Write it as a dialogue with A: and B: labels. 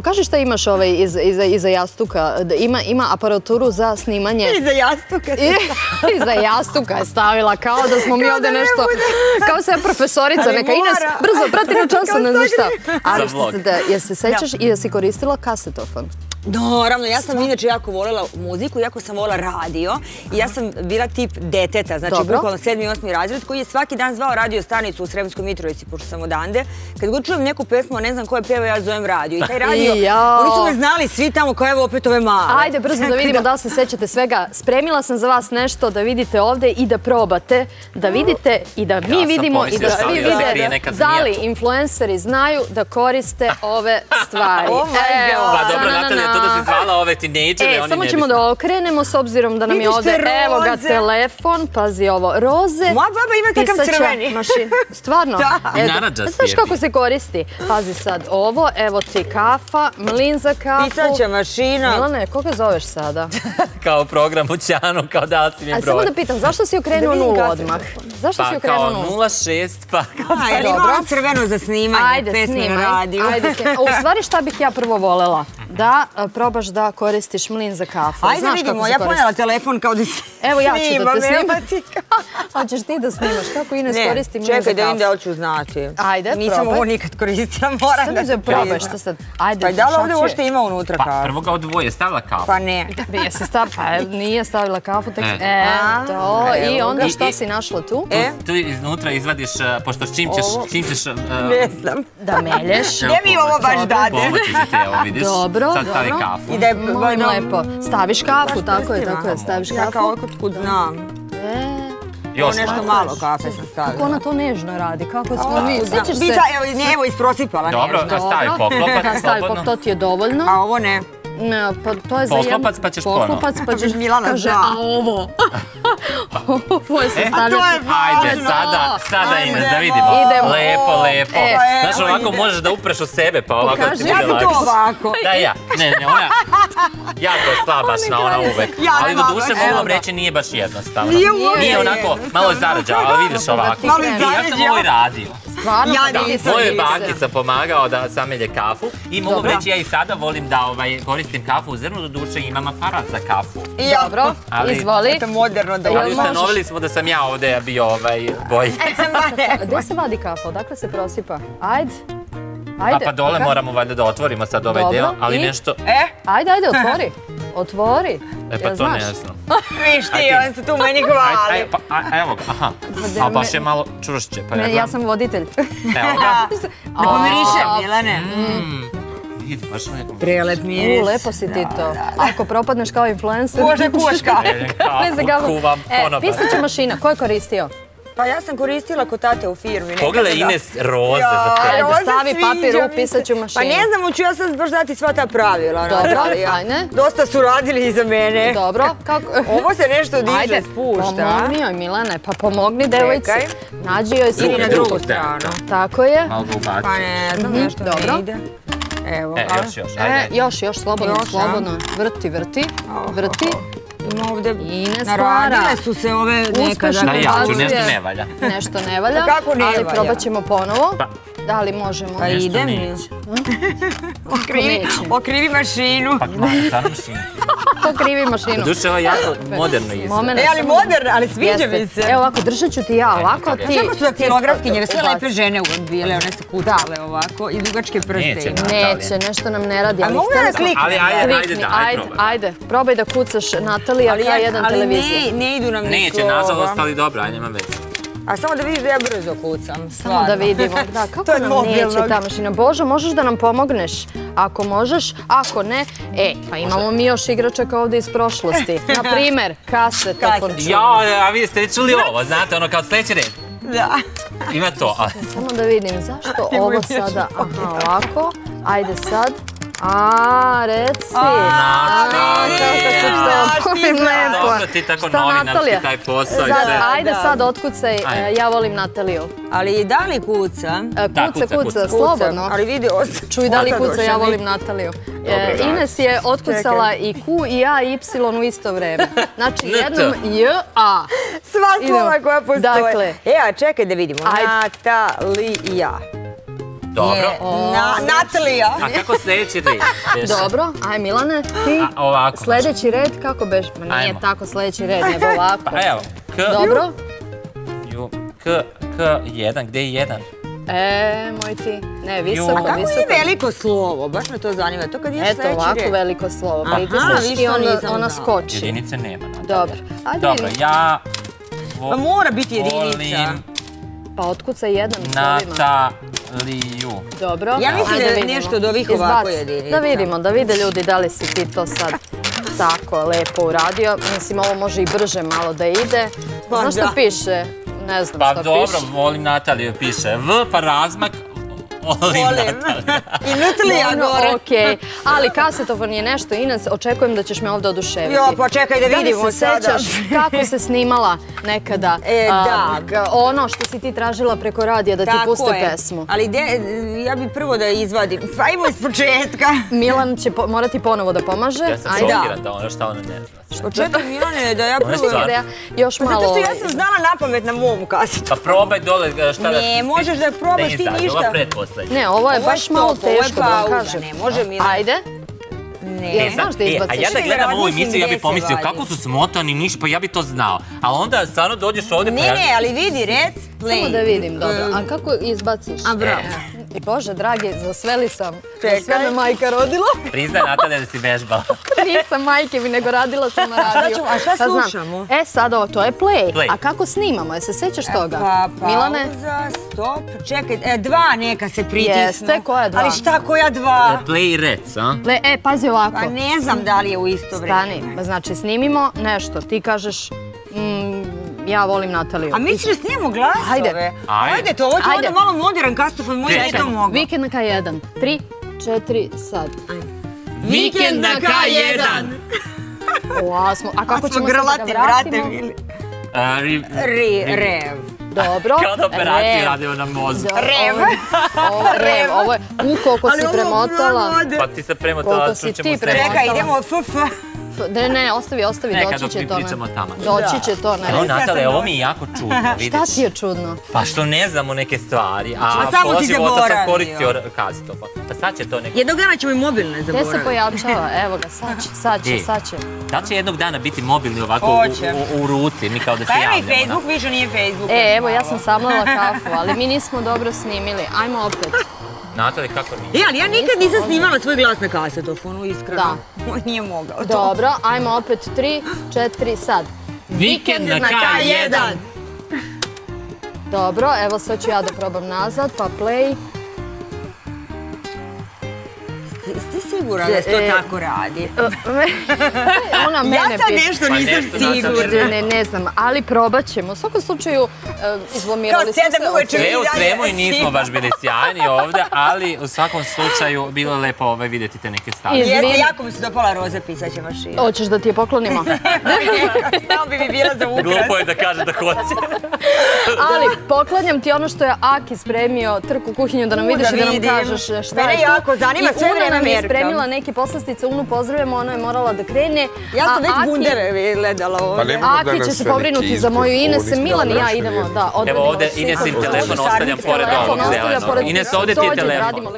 A: Kaži šta imaš ovaj iza, iza, iza jastuka. Da Ima, ima aparaturu za snimanje.
B: Iza jastuka
A: I, iza jastuka je stavila kao da smo mi
B: da ne
A: nešto,
B: bude.
A: kao se profesorica
B: Ali
A: neka. Ines, brzo, prati na času, ne znam šta. Ali da, jel se sećaš i jesi koristila kasetofon?
B: Naravno, ja sam inače jako voljela muziku, jako sam voljela radio i ja sam bila tip deteta, znači
A: Dobro.
B: bukvalno sedmi i osmi razred koji je svaki dan zvao radio stanicu u Sremskoj Mitrovici, pošto sam odande. Kad god čujem neku pesmu, ne znam koje peva, ja zovem radio. I taj radio, oni su me znali svi tamo kao evo opet ove male.
A: Ajde, brzo da vidimo da li se sećate svega. Spremila sam za vas nešto da vidite ovde i da probate, da vidite i da mi vidimo i da
C: se
A: vide da li influenceri znaju da koriste ove stvari.
B: Oh my
A: Evo,
B: God.
C: Pa dobro,
A: na, na,
C: Natalija, to da si zvala ove tinejdžere,
A: E,
C: oni
A: samo
C: ne
A: ćemo da okrenemo s obzirom da nam je
B: te
A: evo ga telefon, pazi ovo, roze.
B: Moja baba ima takav crveni.
A: Stvarno?
B: Da.
A: E,
C: I narandžasti
A: Znaš
C: je
A: kako se koristi? Pazi sad, ovo, evo ti kafa, mlin za kafu.
B: Pisaća mašina.
A: Milane, koga zoveš sada?
C: Kao program u Ćanu, kao da si mi
A: A samo
C: broj.
A: da pitam, zašto si okrenuo nulu odmah? Zašto si
C: Pa
A: okrenuo
C: kao
A: nulu?
C: 0,6, pa kao...
B: A, jel ima
A: Dobro.
B: ono crveno za snimanje,
A: Ajde,
B: pesme na
A: snimaj.
B: radiju?
A: Ajde, snimaj. U stvari šta bih ja prvo volela? Da a, probaš da koristiš mlin za kafu.
B: Ajde
A: Znaš
B: vidimo,
A: kako se
B: ja ponela telefon kao da se
A: Evo ja ću da
B: snimam,
A: te snimam. Hoćeš ti da snimaš kako Ines
B: Ne,
A: koristi mlin za
B: čekaj da vidim da
A: kafu?
B: li ću znati.
A: Ajde,
B: Nisam
A: probaj.
B: ovo nikad koristila, moram
A: Sad
B: da se
A: probaš,
B: priznam.
A: šta sad? Ajde,
B: Pa da li ovdje uopšte ima unutra
C: Pa
B: kafu?
C: prvo ga odvoje, stavila kafu.
B: Pa ne.
A: Jesi stav, pa nije stavila kafu, tek...
C: E.
A: E, to, i onda šta si našla tu?
B: E,
C: Tu iznutra izvadiš, eh, pošto s čim ćeš, čim ćeš... eh,
B: ne znam.
A: Da melješ.
B: Gdje mi ovo baš dade?
C: Pomoći ti, evo vidiš.
A: Dobro,
C: Sad stavi
A: dobro.
C: kafu.
B: I da je
A: Molim
B: no,
A: lepo. Staviš kafu, tako je, tako je, staviš
B: Ja kao
A: kafu.
B: otkud kud znam.
A: E,
C: Još
B: nešto
C: malo.
B: kafe sam stavila.
A: kako ona to nežno radi, kako smo mi, sjećaš se?
B: Bica, evo, ne, evo isprosipala.
C: Dobro,
B: nešto.
C: a stavi poklopac,
A: Stavi
C: slobodno.
A: pok, to ti je dovoljno.
B: A ovo ne.
A: Ne, pa to je za jedno...
C: Poklopac, pa ćeš ponovo.
A: Poklopac, pa ćeš...
B: Milana
A: kaže, a ovo? ovo je se
C: E,
A: stavljati.
B: to je
C: Ajde, sada, sada. Ines, da vidimo.
A: Idemo.
C: Lepo, lepo.
A: E,
C: Znaš,
B: evo
C: ovako možeš da upreš u sebe, pa ovako
A: Pokaži.
C: ti
B: Ja
C: bude
B: bi to
C: lakše.
B: ovako.
C: Da, ja. Ne, ne, ona jako slabašna, ona uvek.
B: Ja
C: Ali do duše
B: mogu,
C: vam reći nije baš jednostavno.
B: Nije
C: Nije onako, malo je zarađa, ali vidiš ovako.
A: Je
C: ja sam ovo i radio.
A: Stvarno,
B: Ja
A: pa
C: Mojoj
A: se.
C: baki sam pomagao da samelje kafu i mogu
A: Dobro.
C: reći ja i sada volim da ovaj, koristim kafu u zrnu, do duše imam aparat za kafu.
B: Ja.
A: Dobro,
C: Ali-
A: izvoli.
B: To je moderno da
C: Ali ustanovili smo da sam ja ovde bio ovaj bolji.
B: Ne.
A: Gde se vadi kafa? Odakle se prosipa? Ajde.
C: A pa dole moramo valjda da otvorimo sad ovaj
A: Dobro,
C: deo, ali
A: i?
C: nešto...
B: E,
A: Ajde, ajde, otvori. Otvori.
C: E pa to ne znam.
B: viš ti, on se tu meni hvali.
C: ajde, pa, a, evo ga, aha. A baš je malo čvršće, pa ja
A: Ne, ja
C: gledam.
A: sam voditelj.
C: Evo ga.
B: Da pomiriše, Milane.
C: Mm. Vidi, baš neko...
B: Prelep miris.
A: U, lepo si ti to. Ako propadneš kao influencer...
B: Može kuška.
A: Ne kako.
C: Kuvam
A: E,
C: konobar.
A: pisaća mašina, ko je koristio?
B: Pa ja sam koristila kod tate u firmi.
C: Pogledaj
B: da-
C: Ines roze za.
A: Ajde,
B: roze
A: stavi papir u
B: mi se.
A: pisaću mašinu.
B: Pa ne znam, hoću ja sad baš dati sva ta pravila.
A: Dobro,
B: Natalija.
A: ajde.
B: Dosta su radili iza mene.
A: Dobro, kako...
B: Ovo se nešto diže,
A: Ajde,
B: spušta.
A: pomogni joj Milane, pa pomogni devojci. Nađi joj
B: Ili na drugu stranu.
A: Tako je.
C: Malo ga ubaci.
B: Pa ne znam, nešto
A: dobro.
B: ne ide. Evo,
C: E, još, još,
A: E,
C: ajde.
A: još, još, slobodno,
B: Još, a?
A: slobodno. Vrti, vrti, vrti.
B: Ima ovde,
A: Ines
B: naradile
A: Kvara.
B: su se ove nekada.
C: Da, ja ću, nešto ne valja.
A: Nešto ne valja,
B: Pa kako ne
A: ali probat ćemo ponovo.
C: Pa.
A: Da li možemo?
B: Pa
C: Nešto
B: ide mi.
C: neće.
B: Okrivi, okrivi mašinu.
C: Pa malo,
A: To krivi mašinu.
C: Duše, ovo je jako moderno izgleda.
B: E, ali moderno, ali sviđa mi se.
A: Evo ovako, držat ću ti ja ovako, ti...
B: Kako su daktilografkinje, sve lepe žene uvek bile, one su kucale ovako i dugačke prste
C: Neće.
A: Neće, nešto nam ne radi. Ali
B: mogu da kliknem?
C: Ali ajde, ajde, ajde,
A: ajde,
C: probaj.
A: da kucaš Natalija
B: Ali, ja,
A: jedan
B: ali
A: televizija.
B: ne, ne idu nam ni
C: Neće,
B: slova.
C: nažalost, ali dobro, ajde, nema veze.
B: A samo da vidiš da ja brzo kucam.
A: Samo da vidimo. Da, kako
B: To je
A: nam
B: mobilnog.
A: neće ta mašina? Božo, možeš da nam pomogneš? Ako možeš, ako ne, e, pa imamo mi još igračaka ovde iz prošlosti. Na primer, kasetofon.
B: Kaset.
C: Ja, a vi ste čuli ovo, znate, ono kao sledeći red.
B: Da.
C: Ima to.
A: Samo da vidim, zašto ovo sada, aha, ovako, ajde sad. A, reci.
C: Natalija.
A: A, kako
B: ti.
C: Dobro, ti tako
A: Šta,
C: novinarski
A: Natalija?
C: taj posao i
A: Sad,
C: sve.
A: Ajde
B: Da.
A: sad otkucaj,
C: Ajde.
A: e, ja volim Nataliju.
B: Ali da li kuca?
A: E,
C: Da,
A: Kuca,
C: kuca,
A: kuca,
C: kuca.
A: slobodno.
B: Ali vidi, osta-
A: Čuj da li kuca, ja volim. Nataliju. E. Ines je otkucala i Q i A i Y u isto vreme. Znači jednom J, A.
B: Sva slova koja postoje.
A: Dakle.
B: E, a čekaj da vidimo.
A: Ajde.
B: Natalija.
C: Dobro.
B: je Na- Natalija.
C: A kako sljedeći red?
A: Dobro, aj Milane, ti.
C: A, ovako.
A: Sljedeći red, kako beš? Ma nije
C: Ajmo.
A: tako sljedeći red, nego ovako.
C: Pa evo, k,
A: Dobro.
C: ju, k, k, jedan, gdje je jedan?
A: E, moj ti. Ne,
B: A
A: visoko,
B: kako je
A: visoko.
B: veliko slovo? Baš me to zanima. To kad je
A: Eto, ovako
B: red.
A: veliko slovo.
B: Aha,
A: Pritisneš
B: viš,
A: i
B: to
A: onda
B: nisam
A: ona
B: znala.
A: skoči.
C: Jedinice nema.
A: Dobro. Ajde
C: Dobro, ja
B: Pa mora biti jedinica.
C: volim
A: Pa otkuca jedan u slovima.
C: Nataliju.
A: Dobro.
B: Ja mislim da je
A: vidimo.
B: nešto od ovih ovako jedinica.
A: Da vidimo, da vide ljudi da li si ti to sad tako lepo uradio. Mislim, ovo može i brže malo da ide.
B: Pa
A: Znaš što piše? Ne znam
C: Pa
A: što
C: dobro,
A: piše.
C: volim Nataliju, piše V pa razmak, volim.
B: I Natalija
A: Dobro,
B: gore.
A: okej. Ali kasetofon je nešto, Ines, očekujem da ćeš me ovdje oduševiti.
B: Jo, pa čekaj da
A: Da
B: vidimo
A: li se
B: sada.
A: sećaš kako se snimala nekada
B: E, da.
A: g- ono što si ti tražila preko radija da ti
B: Tako
A: puste
B: je.
A: pesmu?
B: Ali de, ja bi prvo da izvadim. Pa ajmo iz početka.
A: Milan će po- morati ponovo da pomaže.
C: Ja sam
A: Ajde.
C: šokiran da ono šta ona ne zna.
B: Početak Milane, da ja prvo...
A: Da ja još
B: Pa
A: malo...
B: zato što ja
A: ovaj,
B: sam znala na pamet na mom kasetu.
C: Pa probaj dole šta da...
B: Ne, možeš da probaš
C: Ne,
B: ti ništa.
C: Pretposlednja.
A: Ne, ovo je
B: Ovo je
A: baš malo teško da vam
B: pauza,
A: kažem.
B: ne može, Milan.
A: Ajde.
B: Ne.
A: Jel znaš da
C: E, a
A: izbaciš?
C: ja da gledam ovu emisiju, ja
B: gdje
C: bi
B: se
C: pomislio kako su smotani niš, pa ja bi to znao. A onda stvarno dođeš ovdje pa
B: Ne, ne, ali vidi, rec, play.
A: Samo da vidim, dobro.
B: Mm.
A: A kako izbaciš?
B: A, bravo.
A: I Bože, dragi, zasveli sam.
B: Čekaj.
A: Za sve me majka rodila.
C: Priznaj Natalija da si vežbala.
A: Nisam majke mi, nego radila sam na radiju.
B: ćemo- a šta
A: Pa znam.
B: slušamo?
A: E, sad ovo, to je play.
C: Play.
A: A kako snimamo? Je se sećaš toga?
B: Pa, pauza,
A: Milane?
B: stop, čekaj, e, dva neka se pritisnu.
A: Jeste, koja dva?
B: Ali šta, koja dva?
C: Play i rec, a?
A: E, pazi ovako.
B: Pa ne znam da li je u isto
A: Stani,
B: vrijeme.
A: pa znači snimimo nešto. Ti kažeš, mm, ja volim Nataliju.
B: A misliš da snimamo glasove?
A: Ajde.
C: Ajde.
B: Ajde, to ovo je malo modern kastofon, možda je to mogo.
A: Vikend na K1. Tri, četiri, sad.
C: Vikend na K1!
A: O, a, smo, a kako
B: smo
A: ćemo sad da
B: grlati,
A: ga vratimo?
B: bili.
C: A, ri-
B: Ri,
C: ri-
B: rev.
A: Dobro.
C: Kao da operaciju radimo na mozgu.
A: Dobro,
B: Rev.
A: Ovo, ovo, rev. Ovo je, u koliko si premotala.
C: Pa ti se premotala,
A: Koliko si
C: čućemo
A: ti
C: sve.
A: premotala?
B: Čekaj, idemo FF.
A: Ne, ne, ostavi, ostavi, doći će
C: mi
A: to. ne.
C: pričamo tamo.
A: Doći će to,
C: Evo
A: ne.
B: sam
C: Natalija, ovo mi je jako čudno, vidiš.
A: Šta ti je čudno?
C: Pa što ne znamo neke stvari, a
B: samo
C: pola života sam koristio kasetofon. Pa sad će to neki...
B: Jednog dana ćemo i mobilne
A: Gdje se
B: zaboraviti.
A: pojačava? Evo ga, sad će, sad će, sad će.
C: Da će jednog dana biti mobilni ovako u, u, u ruci, mi kao da se
B: Pa evo i
C: javljamo.
B: Facebook, više nije Facebook.
A: E, evo, ja sam samlala kafu, ali mi nismo dobro snimili. Ajmo opet.
C: Na. Natalija, kako mi?
B: E, ali ja nikad nisam snimala svoj glas na kasetofonu, iskreno.
A: Da.
B: On nije mogao to.
A: Dobro, ajmo opet tri, četiri, sad.
C: Vikend na K1!
A: Dobro, evo sad ću ja da probam nazad, pa play.
B: Ste sigurna da se to
A: E,
B: tako radi?
A: Ona
B: Ja
A: mene
B: sad
A: pita.
B: nešto
C: Pa
B: nisam
C: sad
B: sigurna.
A: Ne, ne znam, ali probat ćemo. U svakom slučaju, e, izblomirali
B: Kao
A: smo se.
B: uveče.
C: Sve u svemu i nismo baš bili sjajni ovdje, ali u svakom slučaju bilo je lepo ovaj vidjeti te neke.
A: Iz-
B: Jeste, jako mi se dopala roza pisaća mašina.
A: Hoćeš da ti je poklonimo?
B: Samo bi mi bila za ukras.
C: Glupo je da kaže da hoće.
A: Ali poklanjam ti ono što je Aki spremio trku u kuhinju da nam vidiš
B: da
A: i da nam kažeš šta
B: Mene
A: je tu.
B: jako zanima,
A: I
B: sve vreme
A: spremila neke poslastice, Unu pozdravljamo, ona je morala da krene.
B: Ja sam već bundere gledala
D: Pa
B: ovdje.
D: mogu
A: Aki će se pobrinuti za moju Ines, Milan i ja idemo, da, odvedimo
C: Evo ovdje. Inesin
A: Ako
C: telefon ostavljam pored ovog
A: ostavlja
C: zelenog.
A: pored-
C: Ines, ovdje ti je telefon.
A: radimo